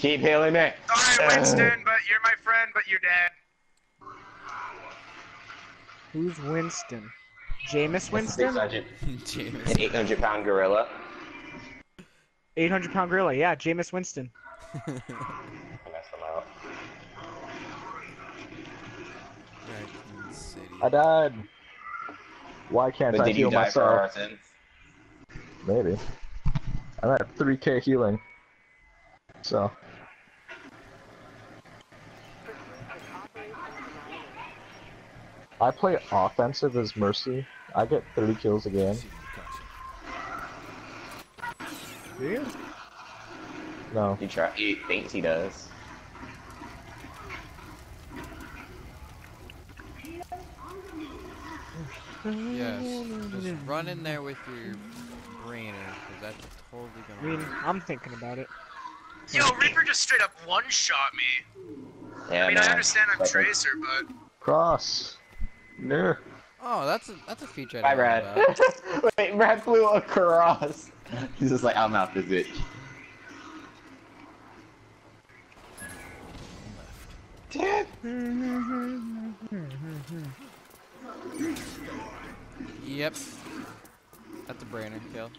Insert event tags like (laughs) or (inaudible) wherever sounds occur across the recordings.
Keep healing me. Sorry, Winston, but you're my friend, but you're dead. Who's Winston? Jameis Winston? hundred, (laughs) James. an eight hundred pound gorilla. 800 pound gorilla. Yeah, Jameis Winston. I messed them out. I died. Why can't But I did you heal die myself? sins? Maybe. I'm at 3k healing. So. I play offensive as Mercy. I get 30 kills a game. Do you? No. He try. He thinks he does. Yes. Just run in there with your brainer, eh, because that's totally I gonna mean, I'm thinking about it. Yo, Reaper just straight up one-shot me. Yeah, I mean, man. I understand I'm Like, Tracer, but... Cross. No. Oh, that's a that's a feature I Bye, didn't know Brad. about. (laughs) Wait, Brad flew across. (laughs) He's just like, I'm out this bitch. Dad. Yep. That's a brainer kill.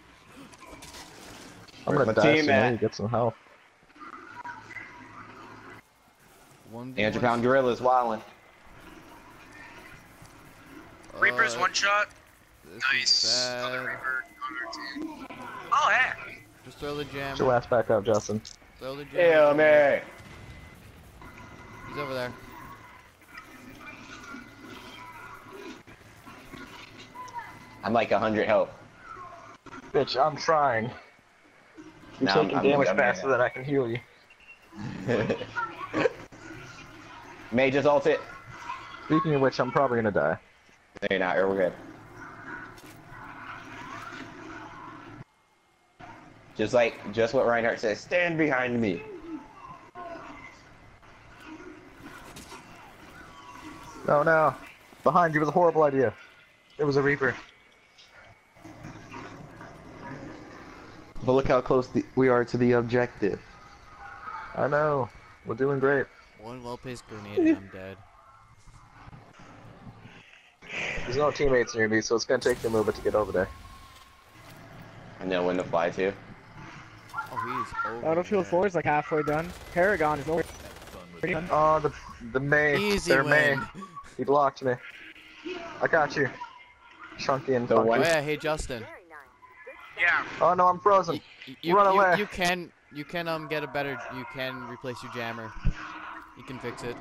I'm gonna my die team soon. I need to get some health. One. 800 pound gorilla's wildin'. Reaper's Uh, one-shot. This Nice. is Another bad. Reaper on our team. Oh, heck. Just throw the jam. Get your ass back up, Justin. Throw the jam. Heal me. He's over there. I'm like 100 health. Bitch, I'm trying. You're No, I'm- taking I'm- damage I'm- faster than I can heal you. (laughs) Mei just ult it. Speaking of which, I'm probably gonna die. No, you're not. We're good. Just like, just what Reinhardt says, stand behind me. No, no. Behind you was a horrible idea. It was a Reaper. But look how close the, we are to the objective. I know. We're doing great. One well-placed grenade and I'm dead. There's no teammates near me, so it's gonna take me a little bit to get over there. I know when to fly to. Oh, he's over. Battlefield 4 is like halfway done. Paragon is over. Pretty done. Oh, the the Mei. Easy They're Mei. He blocked me. I got you. Chunky and The funky. Oh one- yeah, hey Justin. Yeah. Oh no, I'm frozen. Y- You, Run you, away. you can you can um get a better you can replace your jammer. You can fix it.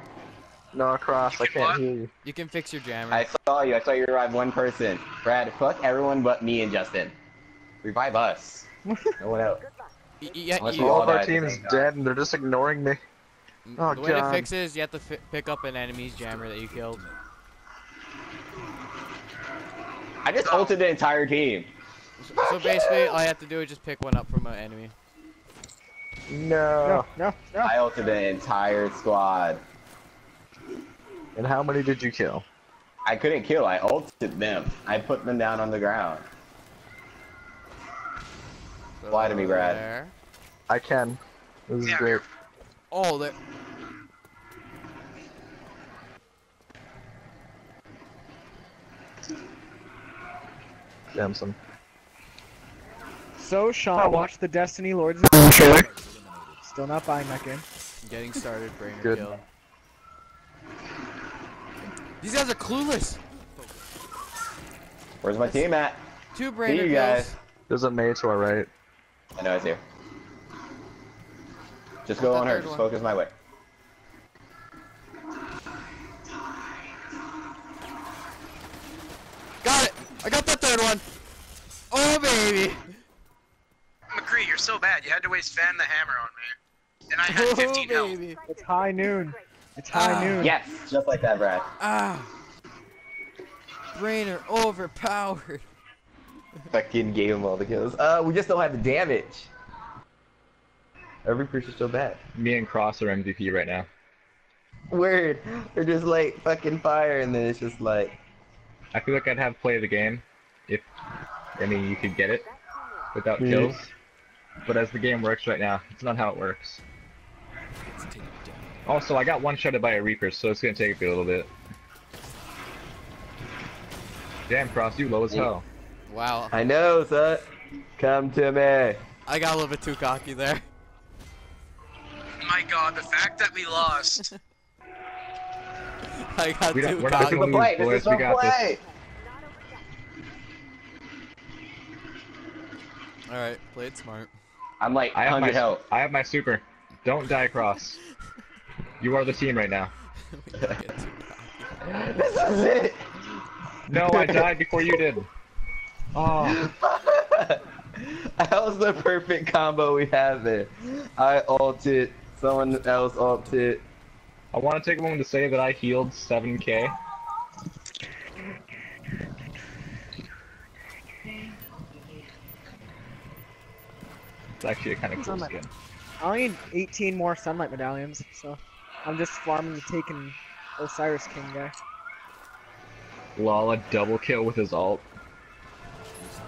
No, cross. I can't hear you. You can fix your jammer. I saw you. I saw you revive one person. Brad, fuck everyone but me and Justin. Revive us. no one else. Y- y- yeah, you- All all of our team at the team's same time. dead, and they're just ignoring me. Oh, the way to fix it is you have to fi pick up an enemy's jammer that you killed. I just ulted the entire team. So, so basically, all you have to do is just pick one up from an enemy. No. No, no, no. I ulted the entire squad. And how many did you kill? I couldn't kill. I ulted them. I put them down on the ground. So Fly to me, Brad. there. I can. This is Yeah. great. Oh, there. Damson. So, Sean Oh, watched the Destiny Lords of the trailer. Still not buying that game. Getting started, brainer Good. kill. These guys are clueless. Where's my team at? Two See brainer you kills. guys. There's a Mei to our right. I know it's here. Just go on her. third Just focus my way. Got it. I got that third one. Oh baby. McCree, you're so bad. You had to waste Fan the Hammer on me. And I had (laughs) 15 oh health. It's high noon. It's high Ah. noon. Yes, just like that, Brad. Ah. Brainer overpowered. Fucking gave him all the kills. Uh, we just don't have the damage. Every person's so bad. Me and Cross are MVP right now. Word. They're just like fucking fire, and then it's just like. I feel like I'd have play of the game if, I mean, you could get it without Yeah. kills. But as the game works right now, it's not how it works. Also, I got one shotted by a Reaper, so it's gonna take me a little bit. Damn, Cross, you low as hell. Wow, I know, son. Come to me. I got a little bit too cocky there. My god, the fact that we lost. (laughs) I got We don't- too we're not cocky. gonna lose, boys. We got this. Alright, played smart. I'm like I have 100 my health. I have my super. Don't die, Cross. (laughs) You are the team right now. (laughs) We gotta get too cocky. this is it. No, I died before you did. Oh, (laughs) that was the perfect combo we had there. I ulted, someone else ulted. I want to take a moment to say that I healed 7k. It's actually a kind of cool Sunlight. skin. I only need 18 more sunlight medallions, so I'm just farming the taken Osiris King guy. Lala double kill with his ult.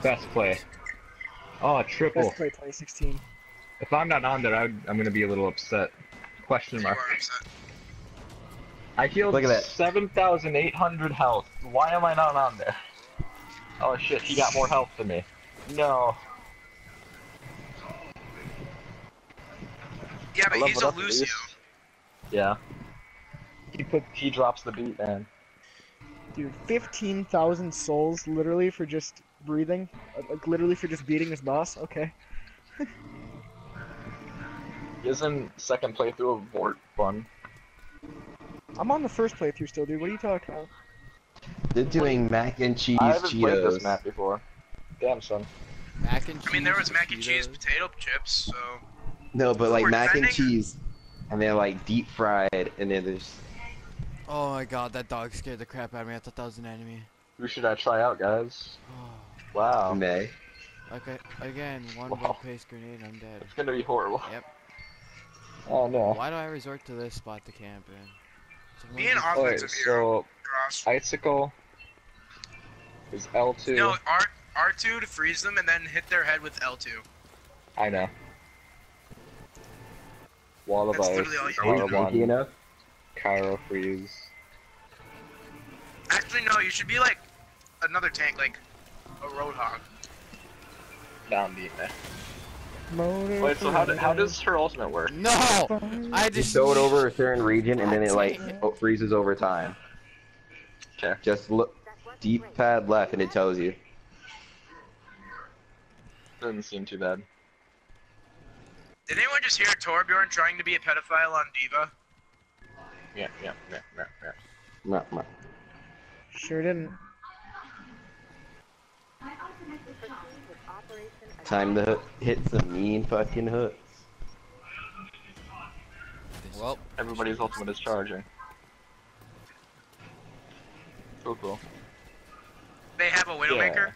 Best play. Oh, triple. Best play 2016. If I'm not on there, I, I'm gonna be a little upset. Question You mark. are upset. I healed Look at that. 7,800 health. Why am I not on there? Oh shit, he got more health than me. No. Yeah, but he's a up Lucio. Least. Yeah. He put he drops the beat, man. Dude, 15,000 souls literally for just breathing? Like literally for just beating this boss? Okay. Isn't second playthrough of Vort fun? I'm on the first playthrough still, dude. What are you talking about? They're doing mac and cheese I haven't played this map before. Damn son. Mac and cheese. I mean, there was mac and cheese, potato chips, so. No, but like mac and cheese, and they're like deep fried, and then there's Oh my god, that dog scared the crap out of me. I thought that was an enemy. Who should I try out, guys? Oh. Wow. Mei. Okay, again, one Wow. well-placed grenade, I'm dead. It's gonna be horrible. Yep. Oh no. Why do I resort to this spot to camp in? Someone Be an just- Alright, hero. so Icicle is L2. No, R R2 to freeze them and then hit their head with L2. I know. Wall of That's Ice, literally all you need to R1, enough? Cairo Freeze. Actually, no, you should be like another tank, like a Roadhog. Down deep, man. Motor Wait, so how, do, how does her ultimate work? No! I You just throw it over a certain region, and then it like o- freezes over time. Okay. Just look deep pad left, and it tells you. Doesn't seem too bad. Did anyone just hear Torbjorn trying to be a pedophile on D.Va? Yeah, yeah, yeah, yeah, yeah. Nah, nah. Sure didn't. Time to hit some mean fucking hooks. Well, Everybody's ultimate is charging. Cool, cool. They have a Widowmaker.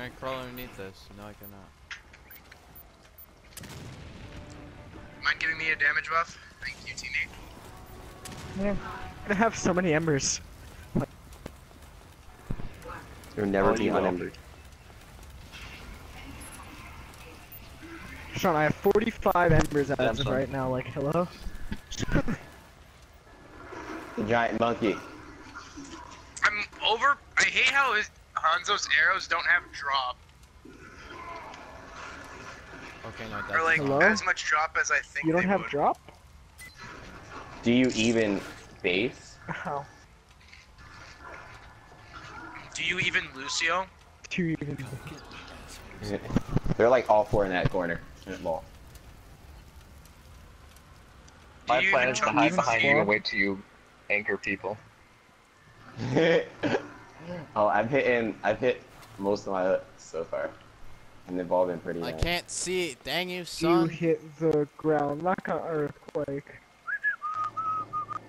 Can I crawl underneath this? No, I cannot. Mind giving me a damage buff? Thank you, teammate. Yeah. I have so many embers. You'll never Oh, be you will. Sean, I have 45 embers as Damn, of right now. Like, hello? The giant monkey. I'm over. I hate how his, Hanzo's arrows don't have drop, Okay, no, that's or like Hello? as much drop as I think. You don't they have would. drop? Do you even base? How? Do you even Lucio? Two even. They're like all four in that corner. In that ball. Do My you plan even is to hide behind you and wait till you anchor people. (laughs) (laughs) oh, I've hit in, I've hit most of my hooks so far, and they've all been pretty. I nice. can't see it. Dang you, son. You hit the ground like an earthquake.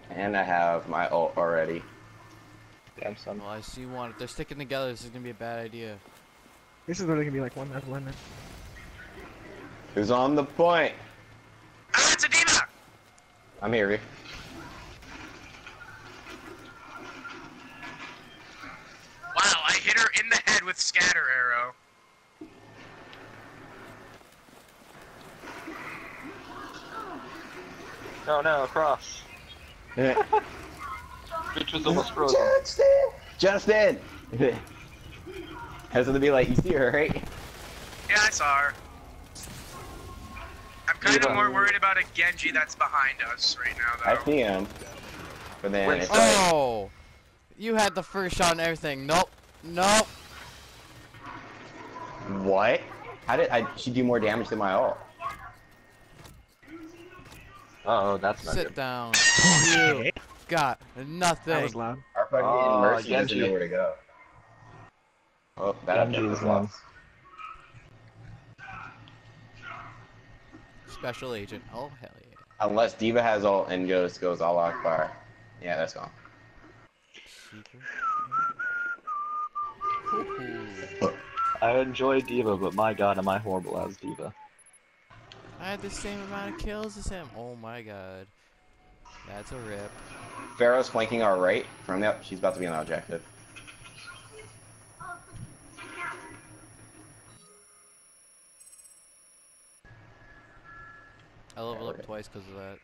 And I have my ult already. Damn son. Well, I see one. If they're sticking together, this is gonna be a bad idea. This is literally gonna be like one last limit. Who's on the point? Ah, it's a D.Va! I'm here. Rick. Wow, I hit her in the head with scatter arrow. Oh no, cross. Yeah. (laughs) Bitch was almost frozen. Justin! Justin! (laughs) Has to be like, you see her, right? Yeah, I saw her. I'm kind of more worried about a Genji that's behind us right now, I though. see him. But then Wait, it's like, Oh! You had the first shot and everything. Nope. Nope. what? How did I? She do more damage than my ult? Uh oh, that's not Sit good. down. (laughs) you got That nothing. was loud. Our fucking Oh, Mercy doesn't know where to go. Oh, that Genji was lost. Special agent. Oh hell yeah. Unless D.Va has ult and goes goes all Akbar. Yeah, that's gone. Secret. Ooh. I enjoy D.Va, but my god, am I horrible as D.Va. I had the same amount of kills as him. Oh my god. That's a rip. Pharah's flanking our right from the. She's about to be on objective. I leveled up twice because of that.